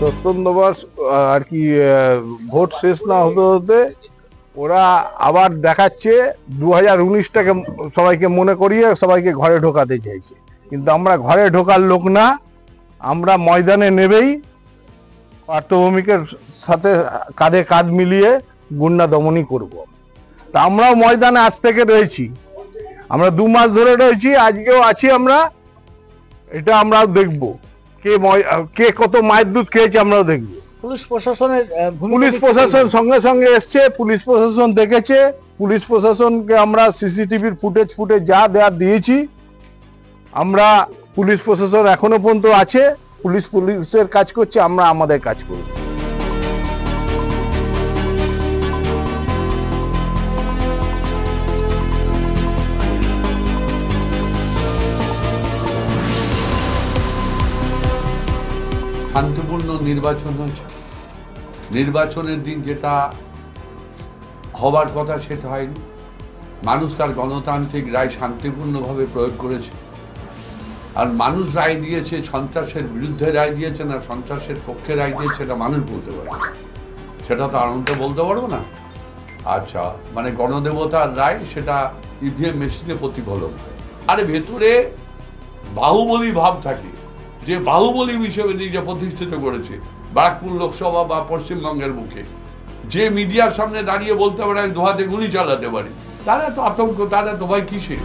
সত্যেন্দ্রবার আর কি ভোট শেষ না হতে হতে ওরা আবার দেখাচ্ছে দু হাজার উনিশটাকে সবাইকে মনে করিয়ে সবাইকে ঘরে ঢোকাতে চাইছে। কিন্তু আমরা ঘরে ঢোকার লোক না, আমরা ময়দানে নেবেই, পার্থভূমিকের সাথে কাঁধে কাঁধ মিলিয়ে গুন্ডা দমনই করব। তা আমরাও ময়দানে আজ থেকে রয়েছি। আমরা দু মাস ধরে রয়েছি, আজকেও আছি আমরা, এটা আমরাও দেখব। কে কে কত মায়ের দুধ খেয়েছে আমরাও দেখব। পুলিশ প্রশাসনের পুলিশ প্রশাসন সঙ্গে সঙ্গে এসছে পুলিশ প্রশাসন দেখেছে পুলিশ প্রশাসনকে আমরা সিসিটিভির ফুটেজ ফুটেজ যা দেয়া দিয়েছি আমরা পুলিশ প্রশাসন এখনও পর্যন্ত আছে পুলিশ পুলিশের কাজ করছে আমরা আমাদের কাজ করব। শান্তিপূর্ণ নির্বাচন হয়েছে। নির্বাচনের দিন যেটা হবার কথা সেটা হয়নি। মানুষ তার গণতান্ত্রিক রায় শান্তিপূর্ণভাবে প্রয়োগ করেছে। আর মানুষ রায় দিয়েছে, সন্ত্রাসের বিরুদ্ধে রায় দিয়েছে না সন্ত্রাসের পক্ষে রায় দিয়েছে সেটা মানুষ বলতে পারে। সেটা তো আনন্দ বলতে পারব না। আচ্ছা মানে গণদেবতার রায় সেটা ইভিএম মেশিনে প্রতিফলন হয়। আরে ভেতরে বাহুবলী ভাব থাকে। যে বাহুবলী হিসেবে নিজে প্রতিষ্ঠিত করেছে ব্যারাকপুর লোকসভা বা পশ্চিমবঙ্গের মুখে যে মিডিয়ার সামনে দাঁড়িয়ে বলতে পারে, আমি দোহাতে গুলি চালাতে পারি, তারা তো আতঙ্ক, তারা তো ভাই কিসে